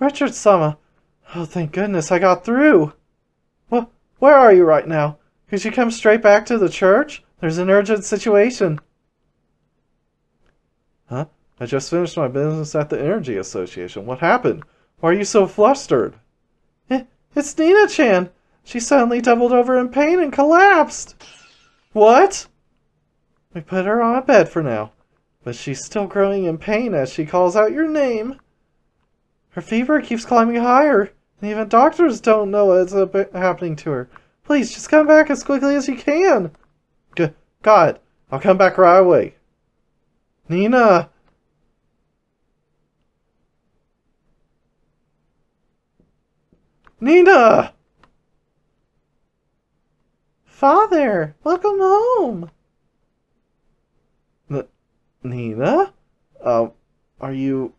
Richard Sama! Oh, thank goodness I got through! Well, where are you right now? Could you come straight back to the church? There's an urgent situation. Huh? I just finished my business at the Energy Association. What happened? Why are you so flustered? Eh, it's Nina-chan! She suddenly doubled over in pain and collapsed! What? We put her on a bed for now, but she's still growing in pain as she calls out your name. Her fever keeps climbing higher, and even doctors don't know what's happening to her. Please, just come back as quickly as you can. G God, I'll come back right away. Nina! Nina! Father, welcome home. N Nina? Um, are you...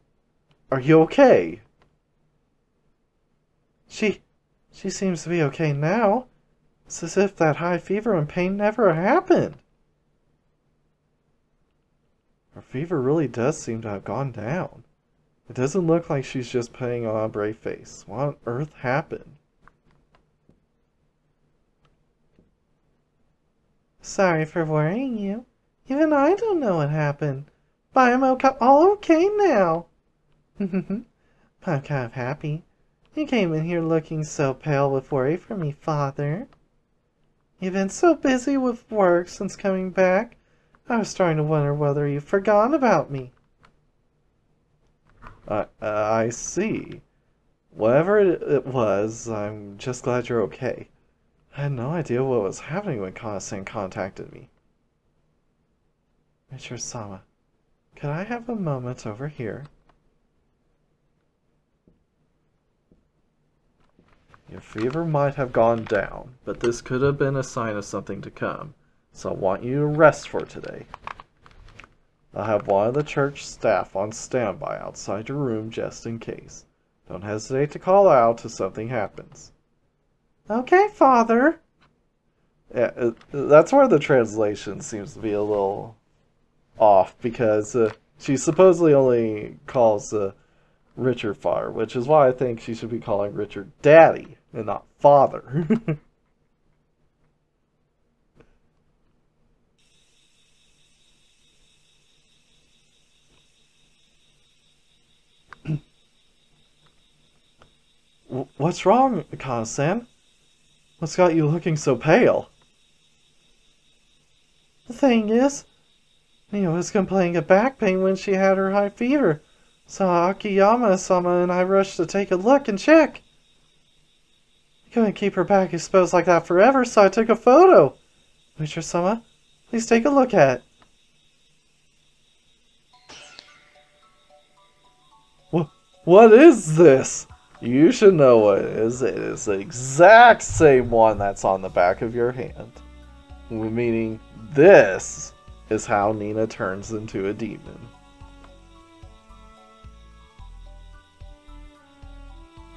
Are you okay? She... She seems to be okay now. It's as if that high fever and pain never happened. Her fever really does seem to have gone down. It doesn't look like she's just putting on a brave face. What on earth happened? Sorry for worrying you. Even I don't know what happened. But I'm okay, all okay now. I'm kind of happy. You came in here looking so pale with worry for me, Father. You've been so busy with work since coming back. I was starting to wonder whether you've forgotten about me. Uh, uh, I see. Whatever it, was, I'm just glad you're okay. I had no idea what was happening when Kana-san contacted me. Michiru-sama, could I have a moment over here? Your fever might have gone down, but this could have been a sign of something to come, so I want you to rest for today. I'll have one of the church staff on standby outside your room just in case. Don't hesitate to call out if something happens. Okay, Father. Yeah, that's where the translation seems to be a little off because uh, she supposedly only calls uh, Richard father, which is why I think she should be calling Richard daddy and not father. What's wrong, Kana-san? What's got you looking so pale? The thing is, Mia was complaining of back pain when she had her high fever. So Akiyama-sama and I rushed to take a look and check. Couldn't keep her back exposed like that forever, so I took a photo. Michiru-sama, please take a look at it. What, what is this? You should know what it is. It is the exact same one that's on the back of your hand. Meaning, this is how Nina turns into a demon.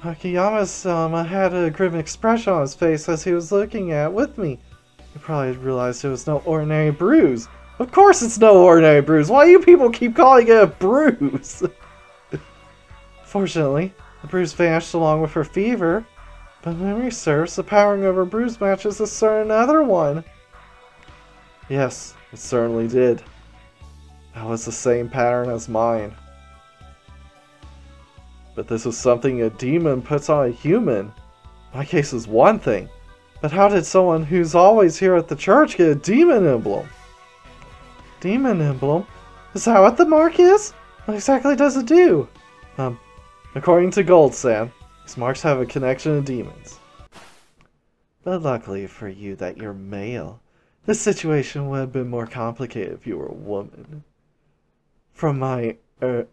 Akiyama-sama had a grim expression on his face as he was looking at with me. He probably realized it was no ordinary bruise. Of course it's no ordinary bruise! Why do you people keep calling it a bruise? Fortunately, the bruise vanished along with her fever. But memory serves, the powering of her bruise matches a certain other one. Yes, it certainly did. That was the same pattern as mine. But this is something a demon puts on a human. My case is one thing. But how did someone who's always here at the church get a demon emblem? Demon emblem? Is that what the mark is? What exactly does it do? Um, according to Gold-san, these marks have a connection to demons. But luckily for you that you're male, this situation would have been more complicated if you were a woman. From my er,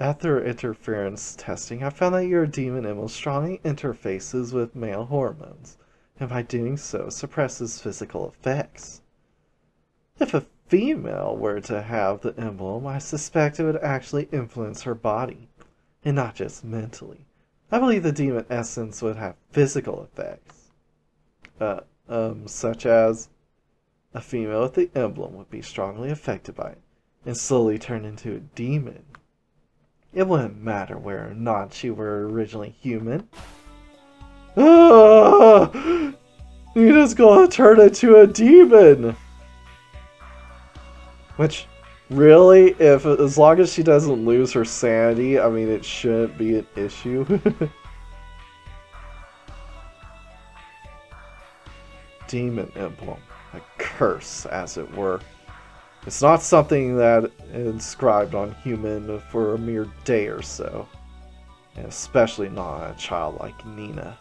after interference testing, I found that your demon emblem strongly interfaces with male hormones, and by doing so suppresses physical effects. If a female were to have the emblem, I suspect it would actually influence her body, and not just mentally. I believe the demon essence would have physical effects, uh, um, such as a female with the emblem would be strongly affected by it and slowly turn into a demon It wouldn't matter whether or not you were originally human. Ah! Nina's gonna turn into a demon! Which, really, if as long as she doesn't lose her sanity, I mean, it shouldn't be an issue. Demon emblem. A curse, as it were. It's not something that inscribed on human for a mere day or so. And especially not a child like Nina.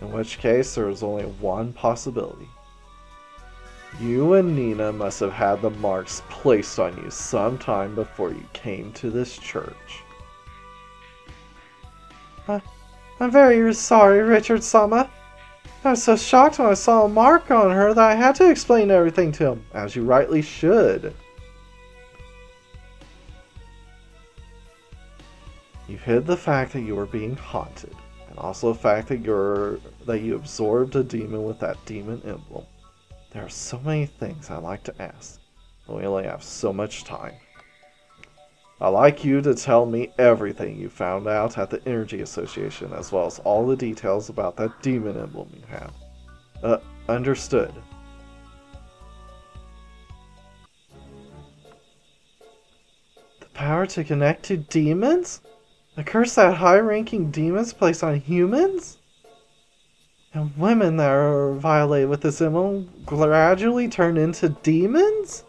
In which case, there is only one possibility. You and Nina must have had the marks placed on you sometime before you came to this church. Uh, I'm very sorry, Richard Sama. I was so shocked when I saw a mark on her that I had to explain everything to him. As you rightly should. You hid the fact that you were being haunted, and also the fact that you're that you absorbed a demon with that demon emblem. There are so many things I'd like to ask, but we only have so much time. I'd like you to tell me everything you found out at the Energy Association, as well as all the details about that demon emblem you have. Uh, understood. The power to connect to demons? A curse that high-ranking demons place on humans? And women that are violated with this emblem gradually turn into demons?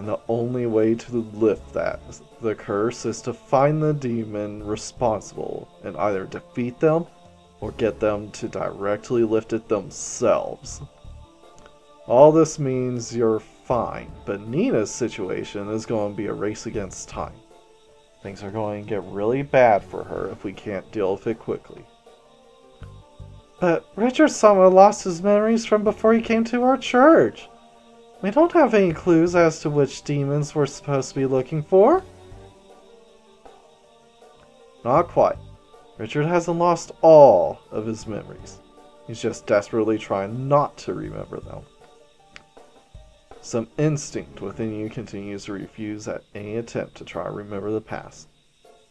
And the only way to lift that, the curse, is to find the demon responsible and either defeat them or get them to directly lift it themselves. All this means you're fine, but Nina's situation is going to be a race against time. Things are going to get really bad for her if we can't deal with it quickly. But Richard Sama lost his memories from before he came to our church. We don't have any clues as to which demons we're supposed to be looking for. Not quite. Richard hasn't lost all of his memories. He's just desperately trying not to remember them. Some instinct within you continues to refuse at any attempt to try to remember the past.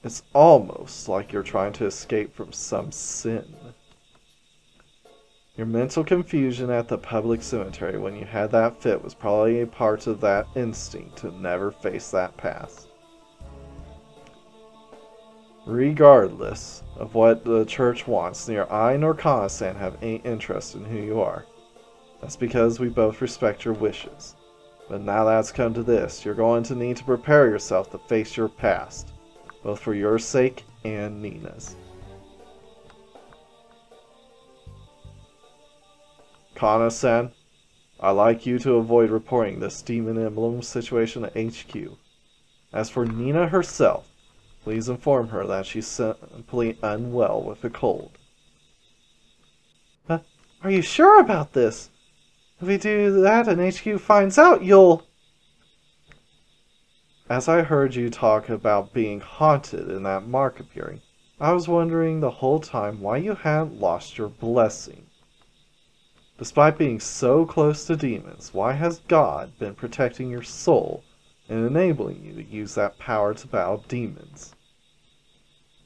It's almost like you're trying to escape from some sin. Your mental confusion at the public cemetery when you had that fit was probably a part of that instinct to never face that past. Regardless of what the church wants, neither I nor Kana-san have any interest in who you are. That's because we both respect your wishes. But now that's come to this, you're going to need to prepare yourself to face your past, both for your sake and Nina's. Kana-san, I'd like you to avoid reporting this demon emblem situation at HQ. As for Nina herself, please inform her that she's simply unwell with a cold. Uh, are you sure about this? If we do that and HQ finds out, you'll... As I heard you talk about being haunted in that mark appearing, I was wondering the whole time why you hadn't lost your blessing. Despite being so close to demons, why has God been protecting your soul and enabling you to use that power to battle demons?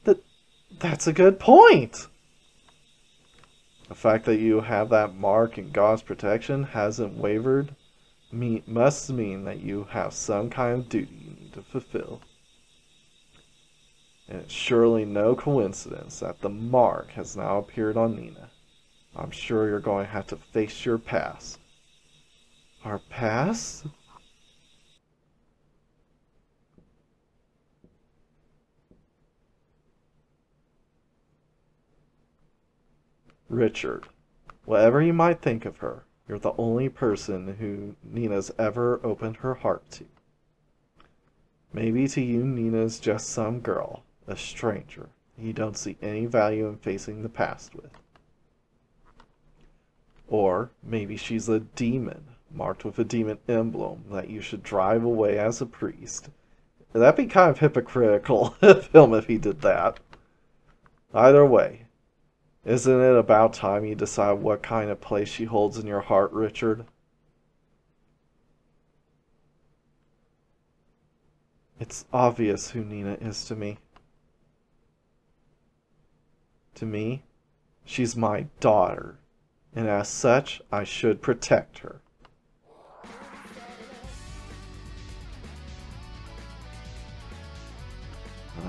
That, that's a good point! The fact that you have that mark and God's protection hasn't wavered must mean that you have some kind of duty you need to fulfill. And it's surely no coincidence that the mark has now appeared on Nina. I'm sure you're going to have to face your past. Our past? Richard, whatever you might think of her, you're the only person who Nina's ever opened her heart to. Maybe to you Nina's just some girl, a stranger, you don't see any value in facing the past with. Or maybe she's a demon, marked with a demon emblem that you should drive away as a priest. That'd be kind of hypocritical of him if he did that. Either way, isn't it about time you decide what kind of place she holds in your heart, Richard? It's obvious who Nina is to me. To me, she's my daughter, and as such, I should protect her.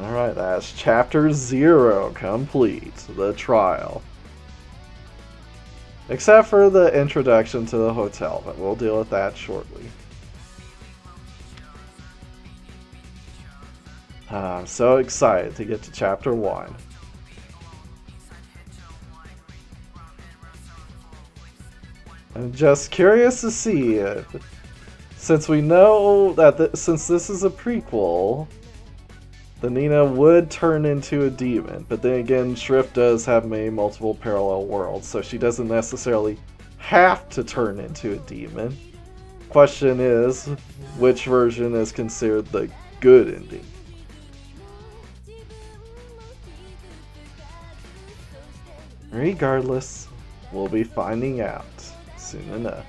Alright, that's chapter zero complete. The trial. Except for the introduction to the hotel, but we'll deal with that shortly. Uh, I'm so excited to get to chapter one. I'm just curious to see it. Since we know that th since this is a prequel, the Nina would turn into a demon, but then again, Shrift does have made multiple parallel worlds, so she doesn't necessarily have to turn into a demon. Question is, which version is considered the good ending? Regardless, we'll be finding out soon enough.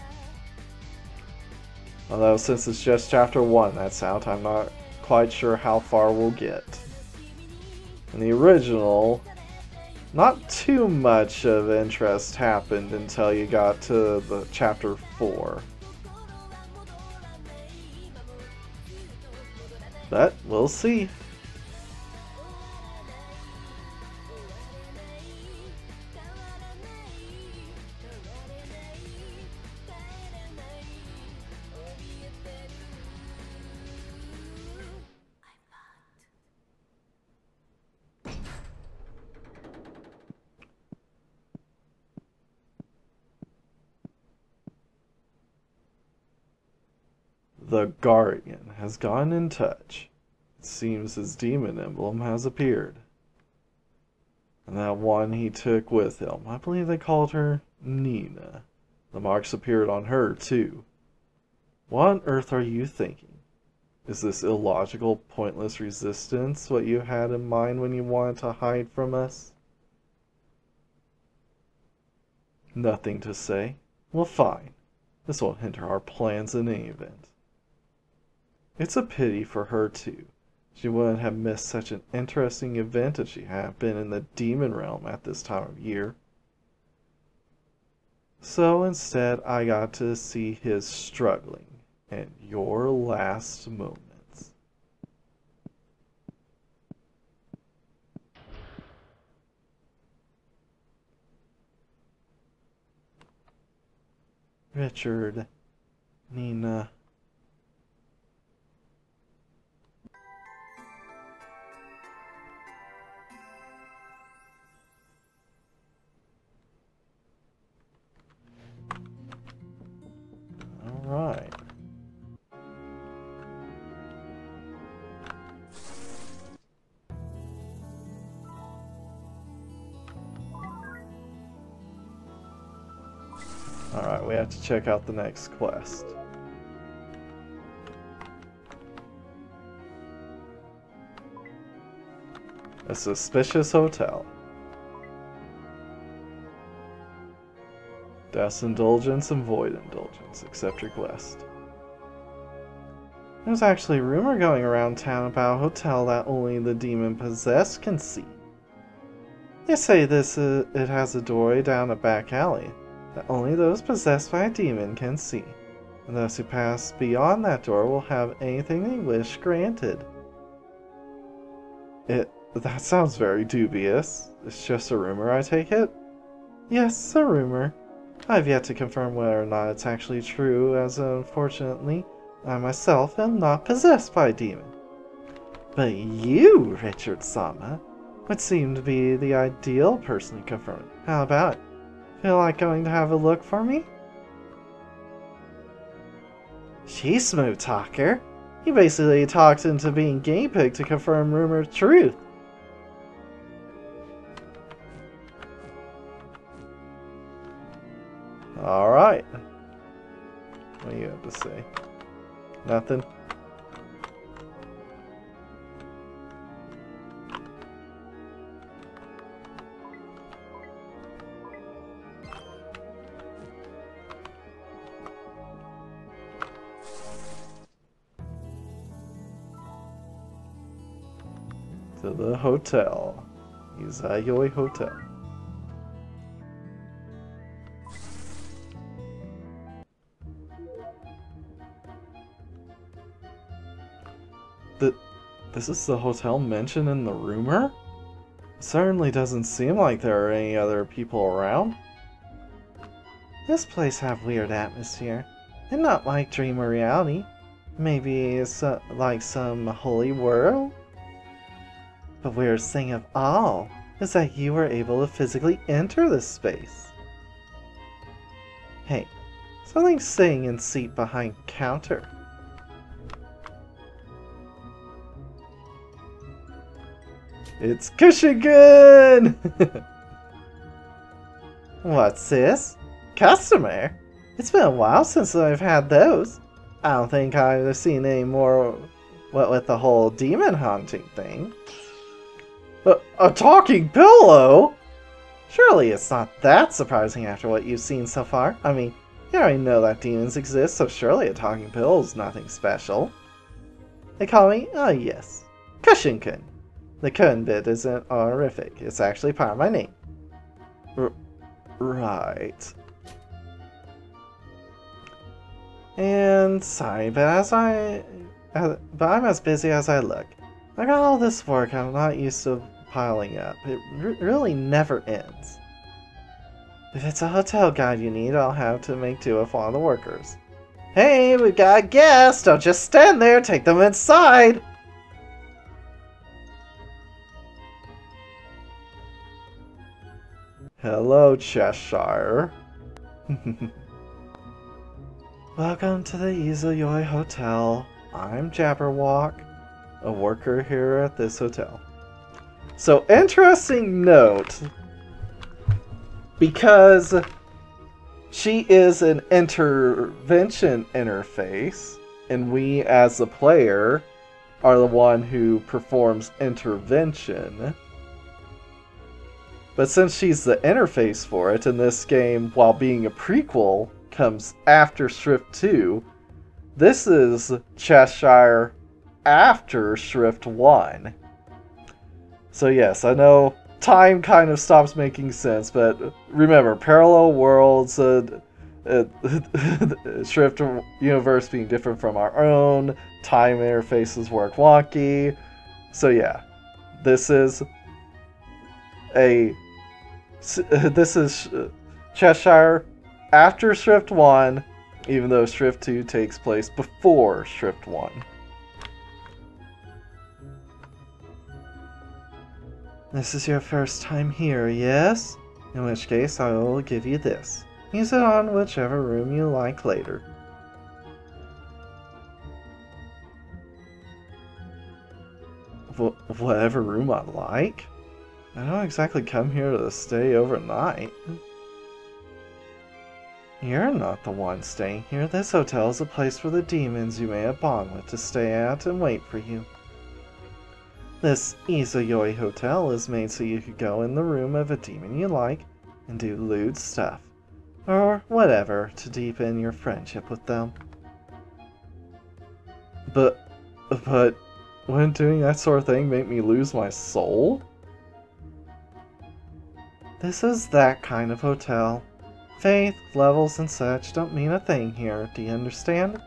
Although since it's just chapter 1 that's out, I'm not quite sure how far we'll get. In the original, not too much of interest happened until you got to the chapter 4. But we'll see. The Guardian has gotten in touch. It seems his demon emblem has appeared. And that one he took with him, I believe they called her Nina. The marks appeared on her, too. What on earth are you thinking? Is this illogical, pointless resistance what you had in mind when you wanted to hide from us? Nothing to say. Well, fine. This won't hinder our plans in any event. It's a pity for her, too. She wouldn't have missed such an interesting event if she had been in the demon realm at this time of year. So instead, I got to see his struggling and your last moments. Richard, Nina, Right. Alright, we have to check out the next quest. A suspicious hotel. Death Indulgence and Void Indulgence. Accept request. There's actually a rumor going around town about a hotel that only the demon possessed can see. They say this uh, it has a doorway down a back alley that only those possessed by a demon can see. And those who pass beyond that door will have anything they wish granted. It that sounds very dubious. It's just a rumor, I take it? Yes, a rumor. I've yet to confirm whether or not it's actually true, as unfortunately, I myself am not possessed by a demon. But you, Richard Sama, would seem to be the ideal person to confirm it. How about it? Feel like going to have a look for me? She's smooth talker. He basically talked into being game pig to confirm rumored truth. Alright. What do you have to say? Nothing? to the hotel. Izayoi Hotel. This is the hotel mentioned in the rumor? Certainly doesn't seem like there are any other people around. This place have weird atmosphere, and not like dream or reality. Maybe it's uh, like some holy world? The weirdest thing of all is that you were able to physically enter this space. Hey, something's sitting in seat behind counter. It's Kushigan! What's this? Customer? It's been a while since I've had those. I don't think I've seen any more what with the whole demon haunting thing. A, a talking pillow? Surely it's not that surprising after what you've seen so far. I mean, you already know that demons exist, so surely a talking pillow is nothing special. They call me, oh yes, Kushinkun. The kun bit isn't honorific, it's actually part of my name. R right. And sorry, but as I, as, but I'm as busy as I look. I got all this work I'm not used to piling up. It really never ends. If it's a hotel guide you need, I'll have to make do with one of the workers. Hey, we've got guests! Don't just stand there, take them inside! Hello, Cheshire. Welcome to the Izayoi Hotel. I'm Jabberwock, a worker here at this hotel. So, interesting note, because she is an intervention interface, and we as the player are the one who performs intervention. But since she's the interface for it in this game, while being a prequel, comes after Shrift 2, this is Cheshire after Shrift 1. So yes, I know time kind of stops making sense, but remember, parallel worlds, uh, uh, Shrift universe being different from our own, time interfaces work wonky. So yeah, this is a this is uh, Cheshire after Shrift 1, even though Shrift 2 takes place before Shrift 1. This is your first time here, yes? In which case, I will give you this. Use it on whichever room you like later. Wh whatever room I like? I don't exactly come here to stay overnight. You're not the one staying here. This hotel is a place for the demons you may have bond with to stay at and wait for you. This Izayoi Hotel is made so you could go in the room of a demon you like and do lewd stuff, or whatever to deepen your friendship with them. But, but, wouldn't doing that sort of thing make me lose my soul? This is that kind of hotel. Faith, levels, and such don't mean a thing here, do you understand?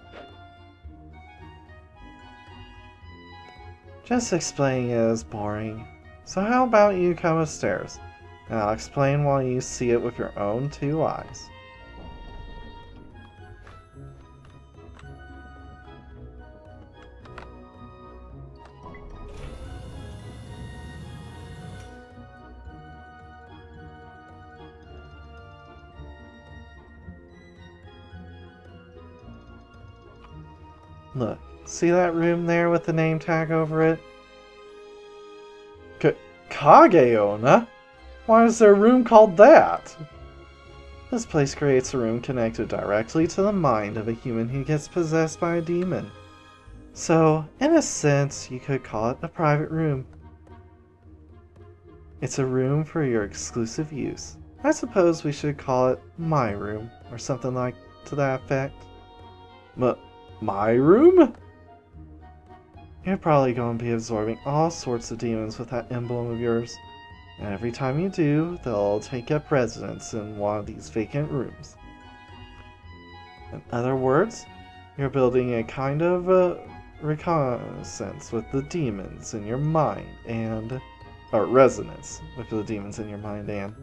Just explaining is boring. So how about you come upstairs, and I'll explain while you see it with your own two eyes. Look, see that room there with the name tag over it? Kageona? Why is there a room called that? This place creates a room connected directly to the mind of a human who gets possessed by a demon. So, in a sense, you could call it a private room. It's a room for your exclusive use. I suppose we should call it my room, or something like to that effect. M my room? you're probably going to be absorbing all sorts of demons with that emblem of yours. And every time you do, they'll take up residence in one of these vacant rooms. In other words, you're building a kind of uh, reconnaissance with the demons in your mind and. or resonance with the demons in your mind and.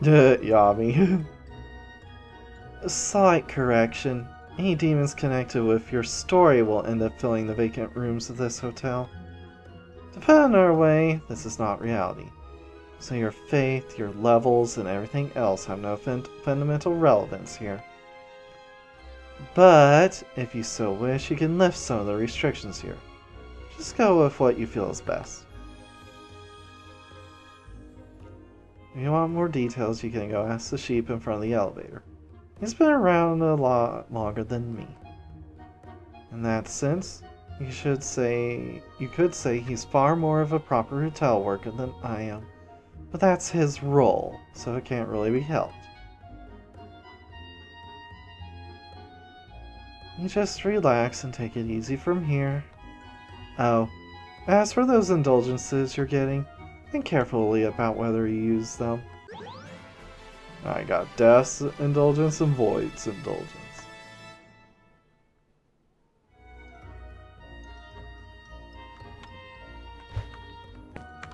Yami. A slight correction. Any demons connected with your story will end up filling the vacant rooms of this hotel. To put it another way, this is not reality. So your faith, your levels, and everything else have no fun fundamental relevance here. But, if you so wish, you can lift some of the restrictions here. Just go with what you feel is best. If you want more details, you can go ask the sheep in front of the elevator. He's been around a lot longer than me. In that sense, you should say you could say he's far more of a proper hotel worker than I am. But that's his role, so it can't really be helped. You just relax and take it easy from here. Oh, as for those indulgences you're getting, think carefully about whether you use them. I got Death's Indulgence and Void's Indulgence.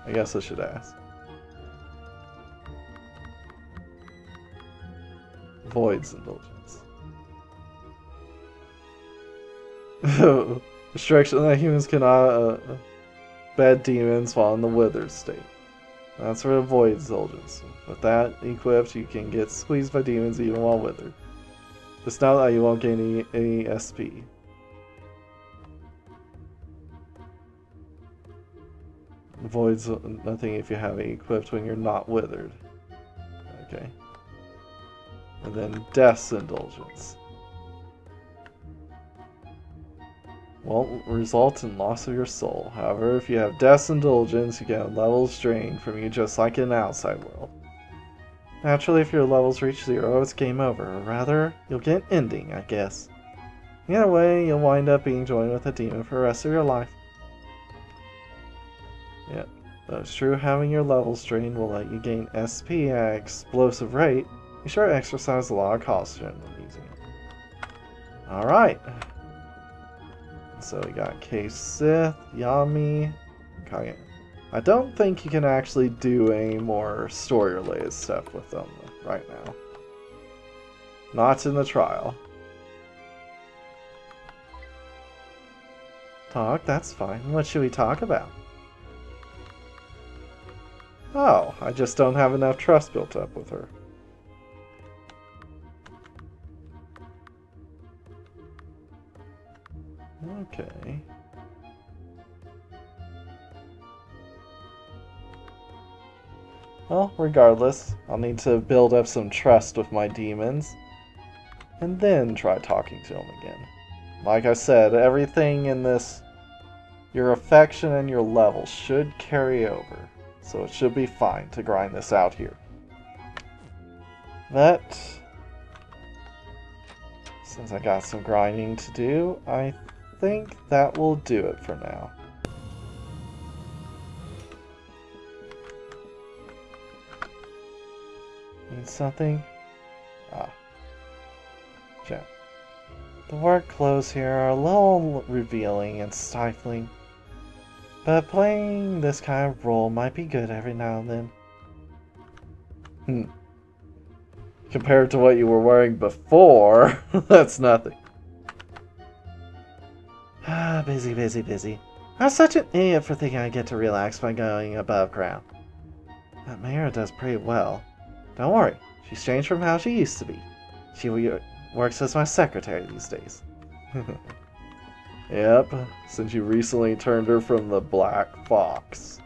I guess I should ask. Void's Indulgence. Restriction that humans cannot uh, bed demons while in the withered state. That's for Void Indulgence. With that equipped, you can get squeezed by demons even while withered. Just know that you won't gain any, any SP. Voids nothing if you have it equipped when you're not withered. Okay. And then Death's Indulgence. Won't result in loss of your soul. However, if you have Death's Indulgence, you get a levels drained from you just like in outside world. Naturally, if your levels reach zero, it's game over. Or rather, you'll get an ending, I guess. Either way, you'll wind up being joined with a demon for the rest of your life. Yeah, though it's true having your levels drained will let you gain SP at explosive rate, be sure to exercise a lot of caution when using it. Alright. So we got Cait Sith, Yami, Kage. I don't think you can actually do any more story-related stuff with them right now. Not in the trial. Talk, that's fine. What should we talk about? Oh, I just don't have enough trust built up with her. Okay. Well, regardless, I'll need to build up some trust with my demons. And then try talking to them again. Like I said, everything in this, your affection and your level should carry over. So it should be fine to grind this out here. But, since I got some grinding to do, I think that will do it for now. Need something? Ah. Check. The work clothes here are a little revealing and stifling. But playing this kind of role might be good every now and then. Hmm. Compared to what you were wearing before, that's nothing. Ah, busy, busy, busy. I'm such an idiot for thinking I get to relax by going above ground. But Mayra does pretty well. Don't worry, she's changed from how she used to be. She works as my secretary these days. yep, since you recently turned her from the Black Fox.